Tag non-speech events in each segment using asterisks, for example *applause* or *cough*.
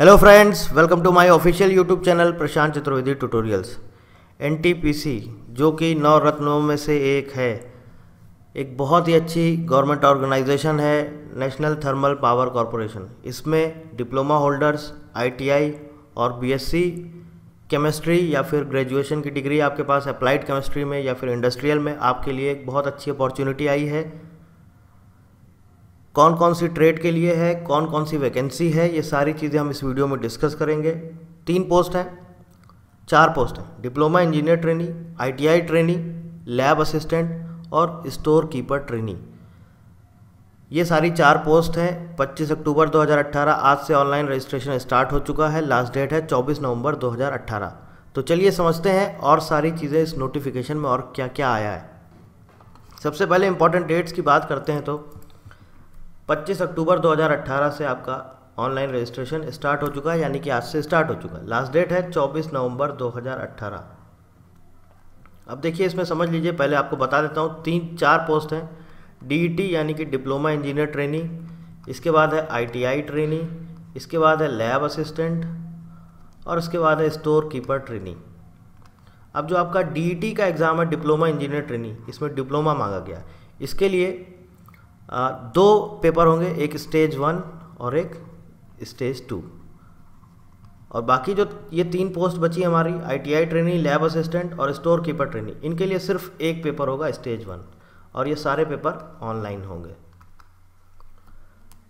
Hello friends welcome to my official YouTube channel Prashant Chaturvedi tutorials N जो कि नौ रत्नों में से एक है। एक बहुत ही अच्छी गवर्नमेंट ऑर्गेनाइजेशन है नेशनल थर्मल पावर कॉरपोरेशन इसमें डिप्लोमा होल्डर्स आईटीआई और बीएससी केमिस्ट्री या फिर ग्रेजुएशन की डिग्री आपके पास अप्लाइड केमिस्ट्री में या फिर इंडस्ट्रियल में आपके लिए एक बहुत अच्छी अपॉर्चुनिटी आई है। कौन कौन सी ट्रेड के लिए है कौन कौन सी वैकेंसी है, ये सारी चीज़ें हम इस वीडियो में डिस्कस करेंगे। तीन पोस्ट हैं, चार पोस्ट हैं। Diploma engineer trainee ITI trainee lab assistant और स्टोर कीपर ट्रेनी ये सारी चार पोस्ट हैं। 25 अक्टूबर 2018 आज से ऑनलाइन रजिस्ट्रेशन स्टार्ट हो चुका है। लास्ट डेट है 24 नवंबर 2018 तो चलिए समझते हैं और सारी चीज़ें इस नोटिफिकेशन में और क्या क्या आया है। सबसे पहले इंपॉर्टेंट डेट्स की बात करते हैं तो 25 अक्टूबर 2018 से आपका ऑनलाइन रजिस्ट्रेशन स्टार्ट हो चुका है, यानी कि आज से स्टार्ट हो चुका है। लास्ट डेट है 24 नवंबर 2018 अब देखिए, इसमें समझ लीजिए, पहले आपको बता देता हूँ, तीन, चार पोस्ट हैं। डी यानी कि डिप्लोमा इंजीनियर ट्रेनिंग इसके बाद है आईटीआई ट्रेनिंग इसके बाद है लैब असिस्टेंट और उसके बाद है स्टोर कीपर ट्रेनिंग अब जो आपका डी का एग्ज़ाम है डिप्लोमा इंजीनियर ट्रेनिंग इसमें डिप्लोमा मांगा गया इसके लिए दो पेपर होंगे, एक स्टेज वन और एक स्टेज टू। और बाकी जो ये तीन पोस्ट बची हमारी आईटीआई ट्रेनिंग लैब असिस्टेंट और स्टोर कीपर ट्रेनिंग इनके लिए सिर्फ़ एक पेपर होगा स्टेज वन, और ये सारे पेपर ऑनलाइन होंगे।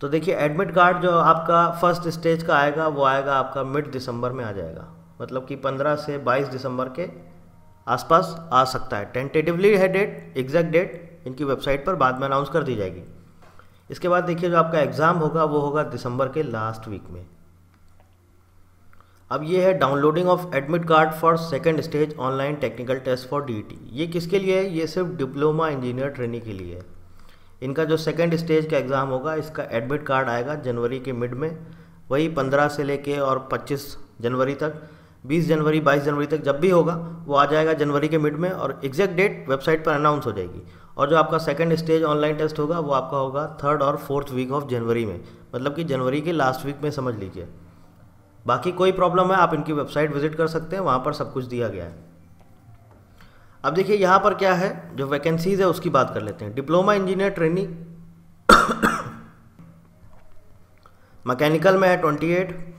तो देखिए एडमिट कार्ड जो आपका फ़र्स्ट स्टेज का आएगा, वो आएगा आपका मिड दिसंबर में आ जाएगा। मतलब कि 15 से 22 दिसंबर के आसपास आ सकता है। टेंटेटिवली है डेट एग्जैक्ट डेट इनकी वेबसाइट पर बाद में अनाउंस कर दी जाएगी। इसके बाद देखिए, जो आपका एग्ज़ाम होगा, वो होगा दिसंबर के लास्ट वीक में। अब ये है downloading of admit card for second stage online technical test for DET ये किसके लिए है? ये सिर्फ़ डिप्लोमा इंजीनियर ट्रेनिंग के लिए है। इनका जो सेकेंड स्टेज का एग्ज़ाम होगा, इसका एडमिट कार्ड आएगा जनवरी के मिड में। वही 15 से लेके और 25 जनवरी तक 20 जनवरी 22 जनवरी तक जब भी होगा, वो आ जाएगा जनवरी के मिड में और एग्जैक्ट डेट वेबसाइट पर अनाउंस हो जाएगी। और जो आपका सेकंड स्टेज ऑनलाइन टेस्ट होगा, वो आपका होगा थर्ड और फोर्थ वीक ऑफ़ जनवरी में। मतलब कि जनवरी के लास्ट वीक में समझ लीजिए। बाकी कोई प्रॉब्लम है, आप इनकी वेबसाइट विज़िट कर सकते हैं, वहाँ पर सब कुछ दिया गया है। अब देखिए, यहाँ पर क्या है? जो वैकेंसीज है, उसकी बात कर लेते हैं। डिप्लोमा इंजीनियर ट्रेनिंग मैकेनिकल में है ट्वेंटी एट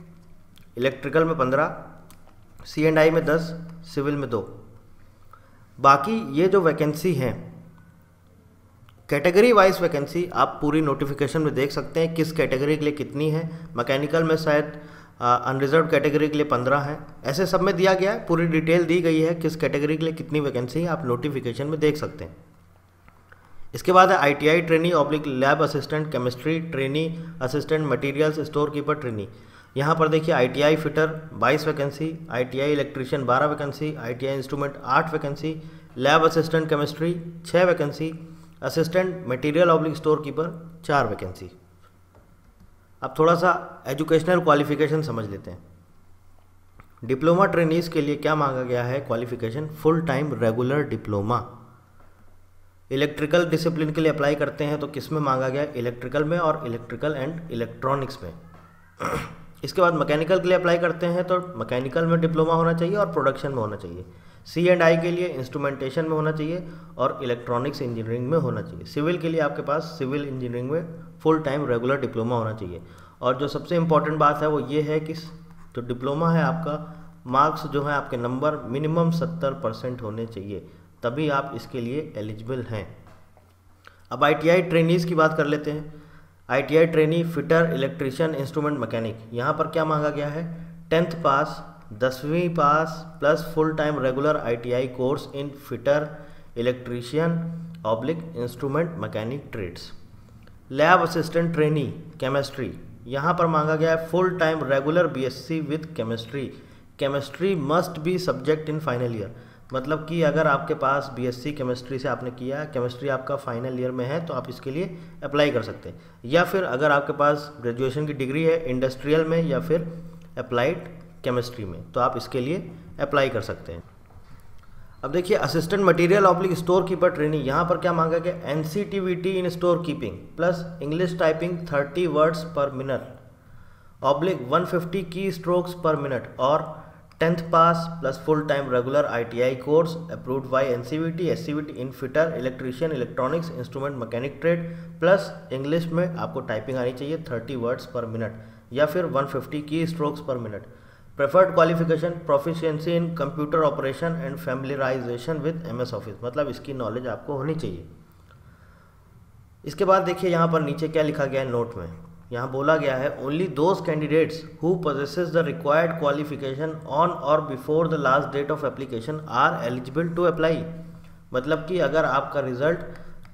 इलेक्ट्रिकल में पंद्रह सी एंड आई में दस सिविल में दो। बाकी ये जो वैकेंसी हैं कैटेगरी वाइज वैकेंसी आप पूरी नोटिफिकेशन में देख सकते हैं किस कैटेगरी के लिए कितनी है। मैकेनिकल में शायद अनरिजर्व कैटेगरी के लिए पंद्रह है। ऐसे सब में दिया गया है, पूरी डिटेल दी गई है किस कैटेगरी के लिए कितनी वैकेंसी है, आप नोटिफिकेशन में देख सकते हैं। इसके बाद है ITI trainee oblique lab assistant chemistry trainee assistant materials store keeper trainee यहाँ पर देखिए ITI fitter 22 vacancy ITI electrician 12 vacancy ITI instrument 8 vacancy lab assistant chemistry 6 vacancy assistant material oblique store keeper, चार वैकेंसी। अब थोड़ा सा educational qualification समझ लेते हैं। डिप्लोमा ट्रेनीज के लिए क्या मांगा गया है? Qualification, full time, regular diploma. Electrical discipline के लिए अप्लाई करते हैं तो किसमें मांगा गया? इलेक्ट्रिकल में और इलेक्ट्रिकल एंड इलेक्ट्रॉनिक्स में। *clears throat* इसके बाद मैकेनिकल के लिए अप्लाई करते हैं तो मैकेनिकल में डिप्लोमा होना चाहिए और प्रोडक्शन में होना चाहिए। सी एंड आई के लिए इंस्ट्रूमेंटेशन में होना चाहिए और इलेक्ट्रॉनिक्स इंजीनियरिंग में होना चाहिए। सिविल के लिए आपके पास सिविल इंजीनियरिंग में फुल टाइम रेगुलर डिप्लोमा होना चाहिए। और जो सबसे इंपॉर्टेंट बात है वो ये है कि जो डिप्लोमा है आपका मार्क्स जो है आपके नंबर मिनिमम सत्तर परसेंट होने चाहिए। तभी आप इसके लिए एलिजिबल हैं। अब आई टी आई की बात कर लेते हैं। I T I trainee fitter electrician instrument mechanic यहाँ पर क्या मांगा गया है? टेंथ पास दसवीं pass plus full time regular ITI course in fitter electrician oblique instrument mechanic trades lab assistant trainee chemistry यहाँ पर मांगा गया है full time regular BSc with chemistry chemistry must be subject in final year मतलब कि अगर आपके पास BSc chemistry से आपने किया केमिस्ट्री आपका फाइनल ईयर में है तो आप इसके लिए अप्लाई कर सकते हैं। या फिर अगर आपके पास ग्रेजुएशन की डिग्री है इंडस्ट्रियल में या फिर अप्लाइड केमिस्ट्री में तो आप इसके लिए अप्लाई कर सकते हैं। अब देखिए assistant material oblique store keeper training यहाँ पर क्या मांगा गया? N C T in store keeping plus English typing thirty words per minute oblique 150 key strokes per minute और tenth pass plus full time regular ITI course approved by NCVT SCVT in fitter electrician electronics instrument mechanic trade plus English में आपको typing आनी चाहिए 30 words per minute या फिर 150 key strokes per minute preferred qualification proficiency in computer operation and familiarisation with MS Office मतलब इसकी knowledge आपको होनी चाहिए। इसके बाद देखिए यहाँ पर नीचे क्या लिखा गया है नोट में। यहाँ बोला गया है only those candidates who possesses the required qualification on or before the last date of application are eligible to apply मतलब कि अगर आपका रिज़ल्ट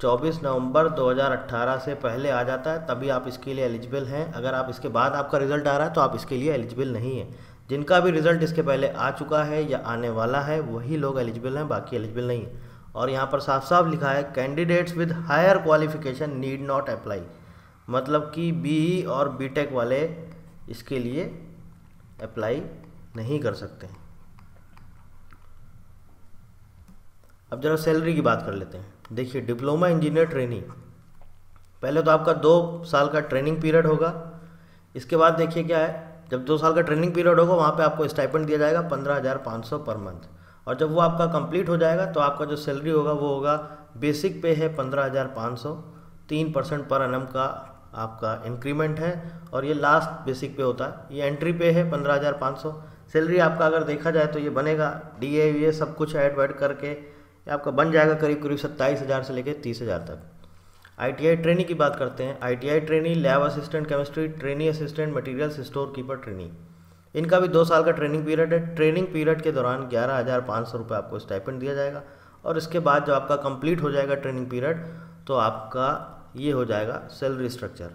24 नवंबर 2018 से पहले आ जाता है, तभी आप इसके लिए एलिजिबल हैं। अगर आप इसके बाद आपका रिज़ल्ट आ रहा है तो आप इसके लिए एलिजिबल नहीं है। जिनका भी रिज़ल्ट इसके पहले आ चुका है या आने वाला है, वही लोग एलिजिबल हैं, बाकी एलिजिबल नहीं है। और यहाँ पर साफ़ साफ़ लिखा है candidates with higher qualification need not apply मतलब कि बी और बीटेक वाले इसके लिए अप्लाई नहीं कर सकते अब जरा सैलरी की बात कर लेते हैं। देखिए डिप्लोमा इंजीनियर ट्रेनिंग पहले तो आपका दो साल का ट्रेनिंग पीरियड होगा। इसके बाद देखिए क्या है जब दो साल का ट्रेनिंग पीरियड होगा, वहाँ पे आपको स्टाइपेंड दिया जाएगा पंद्रह हज़ार पाँच सौ पर मंथ। और जब वो आपका कंप्लीट हो जाएगा तो आपका जो सैलरी होगा, वो होगा बेसिक पे है पंद्रह हज़ार पाँच सौ। तीन परसेंट पर एनम का आपका इंक्रीमेंट है, और ये लास्ट बेसिक पे होता है। ये एंट्री पे है पंद्रह हज़ार पाँच सौ। सैलरी आपका अगर देखा जाए तो ये बनेगा। डी ए सब कुछ ऐड वैड करके आपका बन जाएगा करीब करीब सत्ताईस हज़ार से लेकर तीस हज़ार तक। आईटीआई ट्रेनिंग की बात करते हैं। ITI training lab assistant chemistry training assistant materials store keeper training इनका भी दो साल का ट्रेनिंग पीरियड है। ट्रेनिंग पीरियड के दौरान ग्यारह हज़ार पाँच सौ रुपये आपको स्टाइपेंड दिया जाएगा। और इसके बाद जब आपका कंप्लीट हो जाएगा ट्रेनिंग पीरियड तो आपका ये हो जाएगा सैलरी स्ट्रक्चर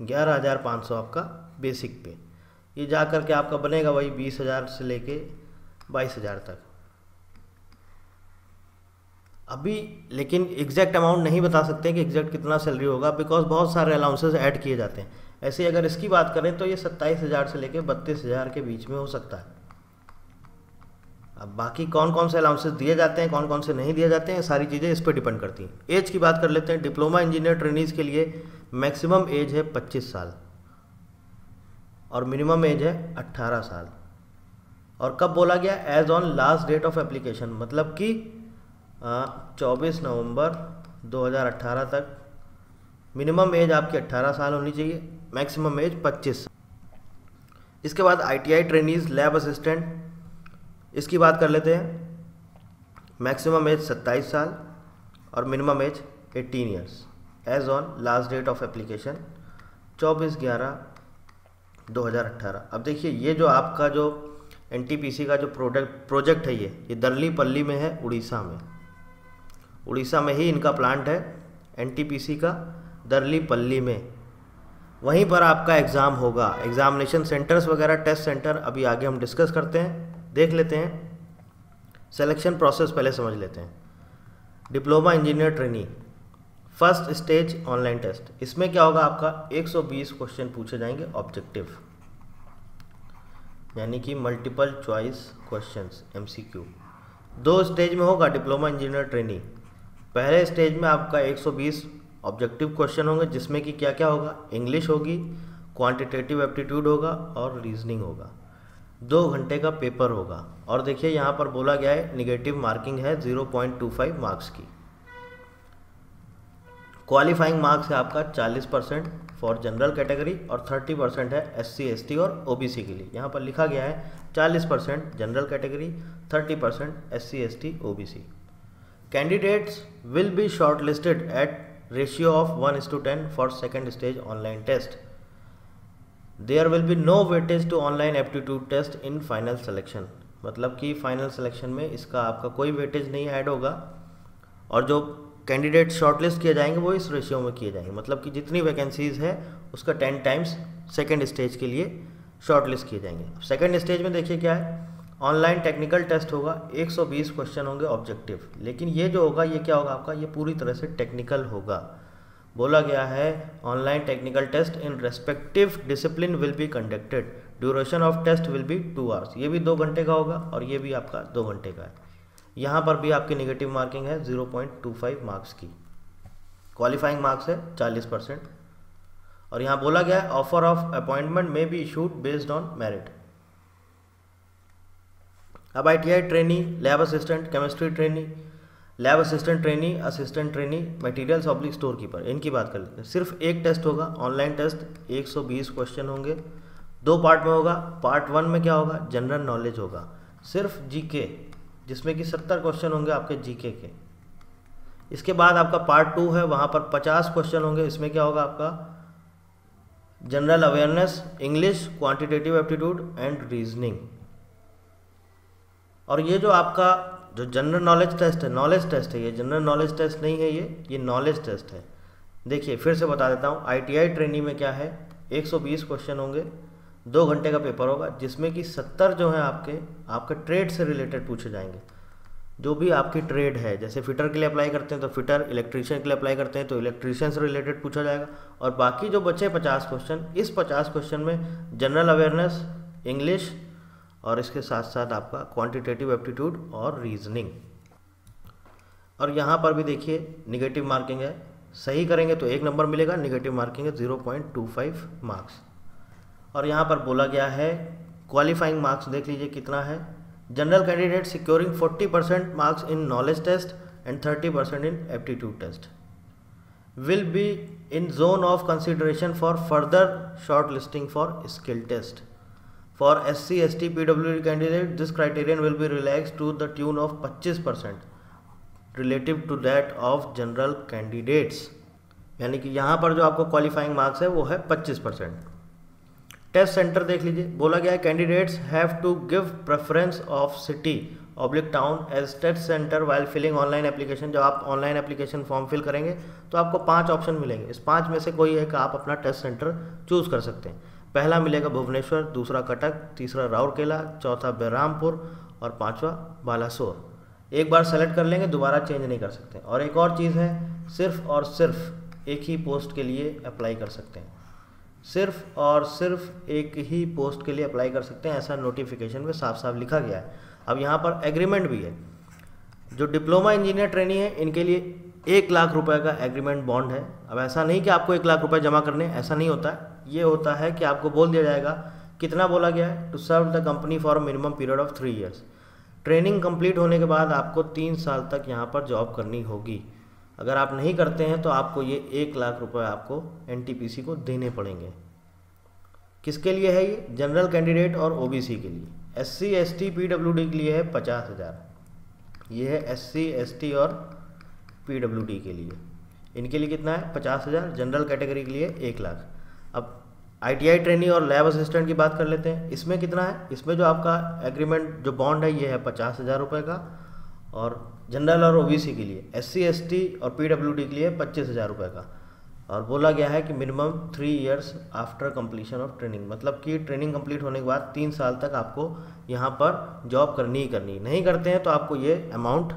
ग्यारह हज़ार पाँच सौ आपका बेसिक पे। ये जा कर के आपका बनेगा वही बीस हज़ार से लेके बाईस हज़ार तक। अभी, लेकिन एग्जैक्ट अमाउंट नहीं बता सकते कि एग्जैक्ट कितना सैलरी होगा बिकॉज़ बहुत सारे अलाउंसेस ऐड किए जाते हैं। ऐसे अगर इसकी बात करें तो ये सत्ताईस हज़ार से लेकर बत्तीस हज़ार के बीच में हो सकता है। अब बाकी कौन कौन से अलाउंसेस दिए जाते हैं कौन कौन से नहीं दिए जाते हैं सारी चीज़ें इस पर डिपेंड करती हैं। एज की बात कर लेते हैं डिप्लोमा इंजीनियर ट्रेनिज के लिए मैक्सिमम एज है 25 साल। और मिनिमम एज है 18 साल। और कब बोला गया? Age on last date of application मतलब कि चौबीस नवंबर 2018 तक। मिनिमम एज आपकी 18 साल होनी चाहिए, मैक्सिमम एज 25 इसके बाद आईटीआई ट्रेनीज, लैब असिस्टेंट। इसकी बात कर लेते हैं। मैक्सिमम एज 27 साल और minimum age 18 years age on last date of application, चौबीस ग्यारह दो हज़ार अट्ठारह अब देखिए, ये जो आपका जो एनटीपीसी का जो प्रोडक्ट, प्रोजेक्ट है ये ये दरली पल्ली में है, उड़ीसा में। उड़ीसा में ही इनका प्लांट है एनटीपीसी का, दरली पल्ली में। वहीं पर आपका एग्ज़ाम होगा। एग्ज़ामिनेशन सेंटर्स वगैरह टेस्ट सेंटर अभी आगे हम डिस्कस करते हैं, देख लेते हैं। सिलेक्शन प्रोसेस पहले समझ लेते हैं। Diploma engineer training first stage online test इसमें क्या होगा आपका? 120 क्वेश्चन पूछे जाएँगे ऑब्जेक्टिव यानी कि मल्टीपल चॉइस क्वेश्चंस एमसीक्यू दो स्टेज में होगा डिप्लोमा इंजीनियर ट्रेनिंग पहले स्टेज में आपका 120 ऑब्जेक्टिव क्वेश्चन होंगे, जिसमें कि क्या क्या होगा? इंग्लिश होगी क्वांटिटेटिव एप्टीट्यूड होगा और रीजनिंग होगा। दो घंटे का पेपर होगा। और देखिए, यहाँ पर बोला गया है निगेटिव मार्किंग है 0.25 मार्क्स की। क्वालिफाइंग मार्क्स है आपका 40 परसेंट फॉर जनरल कैटेगरी और 30 परसेंट है एस सी और ओ बी सी के लिए। यहाँ पर लिखा गया है 40 percent general category 30 percent S C candidates will be short listed at ratio of one is to ten for second stage online test there will be no weightage to online aptitude test in final selection मतलब कि final selection में इसका आपका कोई weightage नहीं add होगा। और जो कैंडिडेट शॉर्टलिस्ट किए जाएँगे, वो इस रेशियो में किए जाएँगे। मतलब कि जितनी वैकेंसीज है, उसका टेन टाइम्स सेकेंड स्टेज के लिए शॉर्टलिस्ट किए जाएँगे। सेकेंड स्टेज में देखिए क्या है? ऑनलाइन टेक्निकल टेस्ट होगा 120 क्वेश्चन होंगे ऑब्जेक्टिव। लेकिन ये जो होगा, ये क्या होगा आपका? ये पूरी तरह से टेक्निकल होगा। बोला गया है, online technical test in respective discipline will be conducted. Duration of test will be two hours. ये भी दो घंटे का होगा और ये भी आपका दो घंटे का है। यहाँ पर भी आपकी निगेटिव मार्किंग है 0.25 मार्क्स की। क्वालिफाइंग मार्क्स है 40 परसेंट और यहाँ बोला गया है offer of appointment may be issued based on merit अब I T I trainee lab assistant chemistry trainee lab assistant trainee assistant trainee materials oblique store keeper इनकी बात कर लेते हैं। सिर्फ़ एक टेस्ट होगा ऑनलाइन टेस्ट 120 क्वेश्चन होंगे। दो पार्ट में होगा पार्ट वन में क्या होगा? जनरल नॉलेज होगा। सिर्फ़ जीके जिसमें कि 70 क्वेश्चन होंगे आपके जीके के। इसके बाद आपका पार्ट टू है, वहाँ पर 50 क्वेश्चन होंगे, इसमें क्या होगा आपका? General awareness English quantitative aptitude and reasoning और ये जो आपका जो जनरल नॉलेज टेस्ट है नॉलेज टेस्ट है ये जनरल नॉलेज टेस्ट नहीं है ये ये नॉलेज टेस्ट है। देखिए, फिर से बता देता हूँ आईटीआई ट्रेनिंग में क्या है? 120 क्वेश्चन होंगे, दो घंटे का पेपर होगा, जिसमें कि 70 जो है आपके आपके ट्रेड से रिलेटेड पूछे जाएँगे। जो भी आपकी ट्रेड है, जैसे फिटर के लिए अप्लाई करते हैं तो फिटर इलेक्ट्रीशियन के लिए अप्लाई करते हैं तो इलेक्ट्रीशियन से रिलेटेड पूछा जाएगा। और बाकी जो बचे पचास क्वेश्चन इस पचास क्वेश्चन में जनरल अवेयरनेस इंग्लिश और इसके साथ साथ आपका क्वांटिटेटिव एप्टीट्यूड और रीजनिंग और यहाँ पर भी देखिए निगेटिव मार्किंग है। सही करेंगे तो एक नंबर मिलेगा निगेटिव मार्किंग है zero point two five marks और यहाँ पर बोला गया है क्वालिफाइंग मार्क्स देख लीजिए कितना है। General candidate securing 40 percent marks in knowledge test and 30 percent in aptitude test will be in zone of consideration for further short listing for skill test For SC, ST, PWD candidate, this criterion will be relaxed to the tune of 25% relative to that of general candidates. यानी कि यहाँ पर जो आपको qualifying marks है वो है 25 percent. Test centre देख लीजिए। बोला गया है candidates have to give preference of city oblique town as test centre while filling online application जब आप ऑनलाइन एप्लीकेशन फॉर्म फिल करेंगे तो आपको पाँच ऑप्शन मिलेंगे। इस पाँच में से कोई है कि आप अपना टेस्ट सेंटर चूज़ कर सकते हैं। पहला मिलेगा भुवनेश्वर, दूसरा कटक, तीसरा राउरकेला, चौथा बेरामपुर और पांचवा बालासोर। एक बार सेलेक्ट कर लेंगे, दोबारा चेंज नहीं कर सकते। और एक और चीज़ है, सिर्फ़ और सिर्फ़ एक ही पोस्ट के लिए अप्लाई कर सकते हैं। सिर्फ़ और सिर्फ़ एक ही पोस्ट के लिए अप्लाई कर सकते हैं, ऐसा नोटिफिकेशन में साफ़ साफ़ लिखा गया है। अब यहाँ पर एग्रीमेंट भी है। जो डिप्लोमा इंजीनियर ट्रेनिंग है, इनके लिए एक लाख रुपए का एग्रीमेंट बॉन्ड है। अब ऐसा नहीं कि आपको एक लाख रुपए जमा करने ऐसा नहीं होता है। ये होता है कि आपको बोल दिया जाएगा, कितना बोला गया है? To serve the company for minimum period of three years training complete होने के बाद आपको तीन साल तक यहाँ पर जॉब करनी होगी। अगर आप नहीं करते हैं तो आपको ये एक लाख रुपए आपको एनटीपीसी को देने पड़ेंगे। किसके लिए है ये? जनरल कैंडिडेट और ओबीसी के लिए। S C S T P W D के लिए है पचास हज़ार। ये है एस सी एस टी और पी डब्ल्यू डी के लिए। इनके लिए कितना है? पचास हज़ार। जनरल कैटेगरी के लिए एक लाख। अब आईटीआई ट्रेनिंग और लैब असिस्टेंट की बात कर लेते हैं। इसमें कितना है? इसमें जो आपका एग्रीमेंट जो बॉन्ड है, ये है पचास हज़ार रुपये का। और जनरल और ओबीसी के लिए एस सी और पीडब्ल्यूडी के लिए पच्चीस हज़ार रुपये का। और बोला गया है कि minimum three years after completion of training मतलब कि ट्रेनिंग कंप्लीट होने के बाद तीन साल तक आपको यहाँ पर जॉब करनी ही करनी नहीं करते हैं तो आपको ये अमाउंट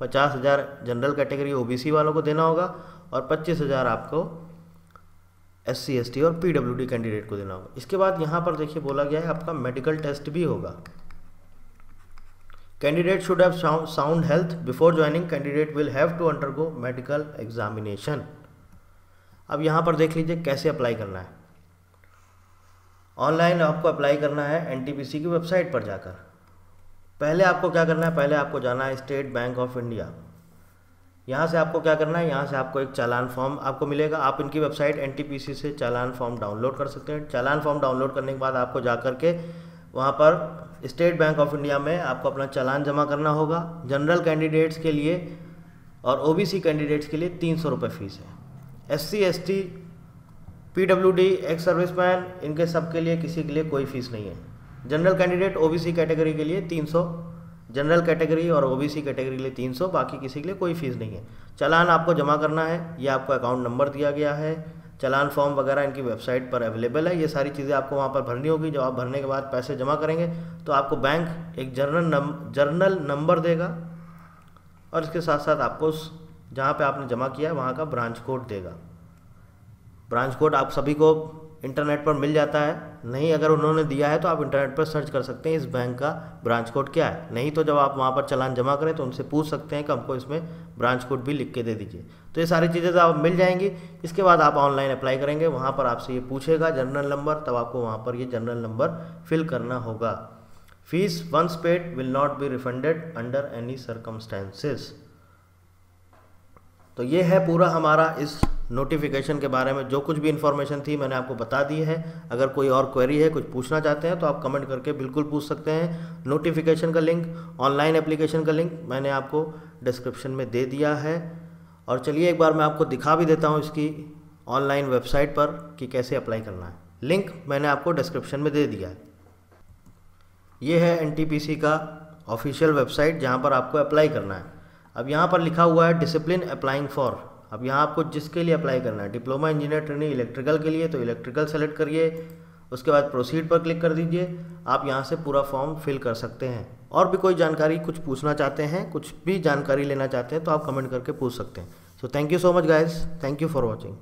पचास हज़ार जनरल कैटेगरी ओबीसी वालों को देना होगा और पच्चीस हज़ार आपको एस सी एस टी और पी डब्ल्यू डी कैंडिडेट को देना होगा। इसके बाद यहाँ पर देखिए बोला गया है आपका मेडिकल टेस्ट भी होगा। Candidate should have sound health before joining candidate will have to undergo medical examination अब यहाँ पर देख लीजिए कैसे अप्लाई करना है। ऑनलाइन आपको अप्लाई करना है एनटीपीसी की वेबसाइट पर जाकर। पहले आपको क्या करना है? पहले आपको जाना है स्टेट बैंक ऑफ़ इंडिया यहाँ से आपको क्या करना है? यहाँ से आपको एक चालान फॉर्म आपको मिलेगा। आप इनकी वेबसाइट एनटीपीसी से चालान फॉर्म डाउनलोड कर सकते हैं। चालान फॉर्म डाउनलोड करने के बाद आपको जा के वहाँ पर स्टेट बैंक ऑफ़ इंडिया में आपको अपना चालान जमा करना होगा। जनरल कैंडिडेट्स के लिए और ओबीसी कैंडिडेट्स के लिए तीन सौ रुपये फ़ीस है। S C S T P W D ex serviceman इनके सब के लिए किसी के लिए कोई फ़ीस नहीं है। जनरल कैंडिडेट ओबीसी कैटेगरी के लिए तीन सौ जनरल कैटेगरी और ओबीसी कैटेगरी के लिए 300 बाकी किसी के लिए कोई फ़ीस नहीं है। चलान आपको जमा करना है, ये आपको अकाउंट नंबर दिया गया है, चलान फॉर्म वगैरह इनकी वेबसाइट पर अवेलेबल है, ये सारी चीज़ें आपको वहाँ पर भरनी होगी। जब आप भरने के बाद पैसे जमा करेंगे तो आपको बैंक एक जर्नल नम जर्नल नंबर देगा और इसके साथ साथ आपको उस, जहाँ पे आपने जमा किया है, वहाँ का ब्रांच कोड देगा। ब्रांच कोड आप सभी को इंटरनेट पर मिल जाता है। नहीं अगर उन्होंने दिया है तो आप इंटरनेट पर सर्च कर सकते हैं, इस बैंक का ब्रांच कोड क्या है। नहीं तो जब आप वहाँ पर चलान जमा करें तो उनसे पूछ सकते हैं कि हमको इसमें ब्रांच कोड भी लिख के दे दीजिए। तो ये सारी चीज़ें तो आप मिल जाएँगी, इसके बाद आप ऑनलाइन अप्लाई करेंगे। वहाँ पर आपसे ये पूछेगा जनरल नंबर, तब आपको वहाँ पर ये जनरल नंबर फिल करना होगा। Fees once paid will not be refunded under any circumstances. तो ये है पूरा हमारा इस नोटिफिकेशन के बारे में जो कुछ भी इन्फॉर्मेशन थी मैंने आपको बता दी है। अगर कोई और क्वेरी है, कुछ पूछना चाहते हैं तो आप कमेंट करके बिल्कुल पूछ सकते हैं। नोटिफिकेशन का लिंक ऑनलाइन एप्लीकेशन का लिंक मैंने आपको डिस्क्रिप्शन में दे दिया है। और चलिए एक बार मैं आपको दिखा भी देता हूँ इसकी ऑनलाइन वेबसाइट पर कि कैसे अप्लाई करना है। लिंक मैंने आपको डिस्क्रिप्शन में दे दिया है। ये है एनटीपीसी का ऑफिशियल वेबसाइट जहाँ पर आपको अप्लाई करना है। अब यहाँ पर लिखा हुआ है डिसिप्लिन अप्लाइंग फॉर अब यहाँ आपको जिसके लिए अप्लाई करना है डिप्लोमा इंजीनियर ट्रेनिंग इलेक्ट्रिकल के लिए तो इलेक्ट्रिकल सेलेक्ट करिए, उसके बाद प्रोसीड पर क्लिक कर दीजिए, आप यहाँ से पूरा फॉर्म फिल कर सकते हैं। और भी कोई जानकारी, कुछ पूछना चाहते हैं, कुछ भी जानकारी लेना चाहते हैं तो आप कमेंट करके पूछ सकते हैं। So thank you so much guys thank you for watching